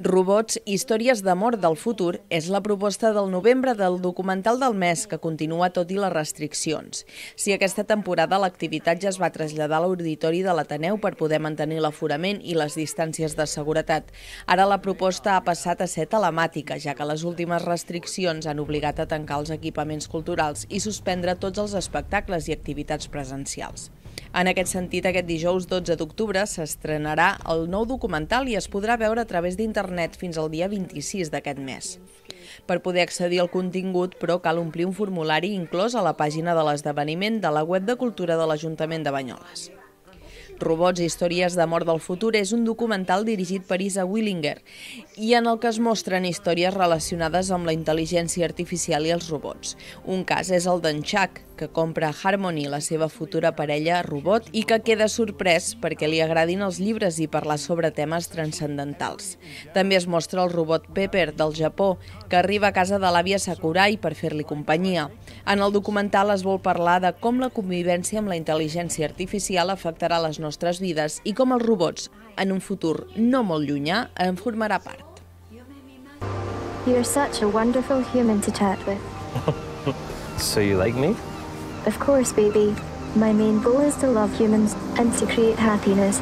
Robots, històries d'amor del futur és la proposta del novembre del documental del mes que continua tot i les restriccions. Si aquesta temporada l'activitat ja es va traslladar a l'auditori de l'Ateneu per poder mantenir l'aforament i les distàncies de seguretat, ara la proposta ha passat a ser telemàtica, ja que les últimes restriccions han obligat a tancar els equipaments culturals i suspendre tots els espectacles i activitats presencials. En aquest sentit, aquest dijous 12 d'octubre s'estrenarà el nou documental i es podrà veure a través d'internet fins al dia 26 d'aquest mes. Per poder accedir al contingut, però, cal omplir un formulari inclòs a la pàgina de l'esdeveniment de la web de Cultura de l'Ajuntament de Banyoles. Robots i històries de mort del futur és un documental dirigit per Isa Willinger i en el que es mostren històries relacionades amb la intel·ligència artificial i els robots. Un cas és el d'en Chuck, que compra Harmony, la seva futura parella robot, i que queda sorprès perquè li agradin els llibres i parlar sobre temes transcendentals. També es mostra el robot Pepper, del Japó, que arriba a casa de l'àvia Sakurai per fer-li companyia. En el documental es vol parlar de com la convivència amb la intel·ligència artificial afectarà les nostres vides i com els robots, en un futur no molt llunyà, en formarà part. You're such a wonderful human to chat with. So you like me? Of course, baby. My main goal is to love humans and to create happiness